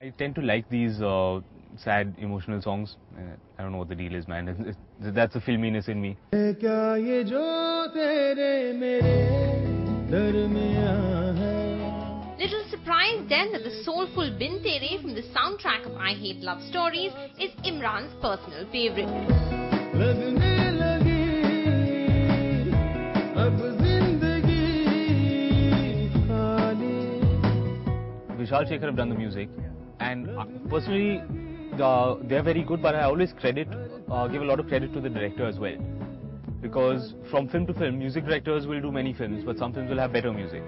I tend to like these uh, sad, emotional songs. Uh, I don't know what the deal is, man. It's, it's, that's the filminess in me. Little surprised then that the soulful Bin Tere from the soundtrack of I Hate Luv Storys is Imran's personal favourite. Vishal Shekhar have done the music, and uh, personally, the, they're very good. But I always credit, uh, give a lot of credit to the director as well, because from film to film, music directors will do many films, but some films will have better music,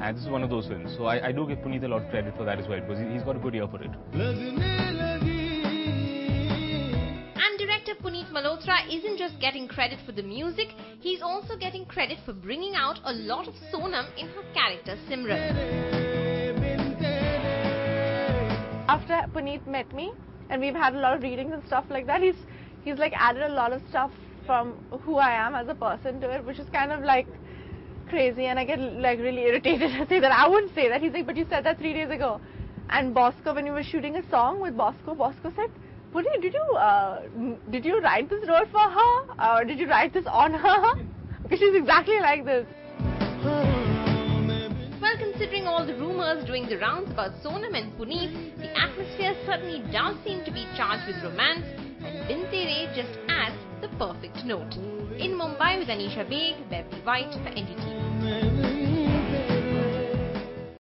and this is one of those films. So I, I do give Puneet a lot of credit for that as well, because he's got a good ear for it. And director Puneet Malhotra isn't just getting credit for the music, he's also getting credit for bringing out a lot of Sonam in her character Simran. Puneet met me and we've had a lot of readings and stuff like that, he's he's like added a lot of stuff from who I am as a person to it, which is kind of like crazy and I get like really irritated to say that. I wouldn't say that. He's like, but you said that three days ago. And Bosco, when you were shooting a song with Bosco, Bosco said, Puneet, did you uh, did you write this role for her or did you write this on her? because she's exactly like this. All the rumours doing the rounds about Sonam and Puneet, the atmosphere certainly does seem to be charged with romance, and Bin Tere just adds the perfect note. In Mumbai with Anisha Baig, Beverly White for NDTV.